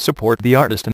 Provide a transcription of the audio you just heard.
Support the artist.